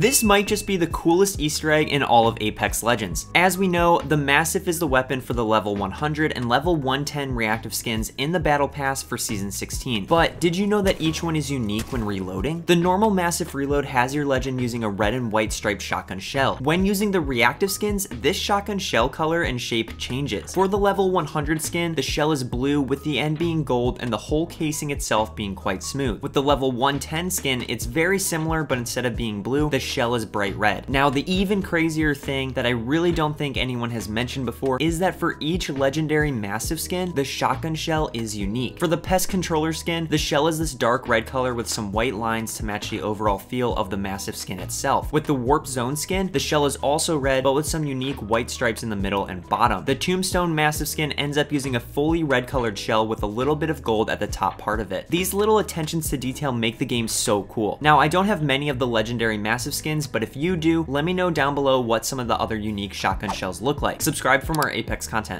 This might just be the coolest easter egg in all of Apex Legends. As we know, the Mastiff is the weapon for the level 100 and level 110 reactive skins in the Battle Pass for Season 16. But did you know that each one is unique when reloading? The normal Mastiff reload has your legend using a red and white striped shotgun shell. When using the reactive skins, this shotgun shell color and shape changes. For the level 100 skin, the shell is blue with the end being gold and the whole casing itself being quite smooth. With the level 110 skin, it's very similar, but instead of being blue, the shell is bright red. Now, the even crazier thing that I really don't think anyone has mentioned before is that for each legendary Mastiff skin, the shotgun shell is unique. For the pest controller skin, the shell is this dark red color with some white lines to match the overall feel of the Mastiff skin itself. With the warp zone skin, the shell is also red, but with some unique white stripes in the middle and bottom. The tombstone Mastiff skin ends up using a fully red colored shell with a little bit of gold at the top part of it. These little attentions to detail make the game so cool. Now, I don't have many of the legendary Mastiff skins, but if you do, let me know down below what some of the other unique shotgun shells look like. Subscribe for more Apex content.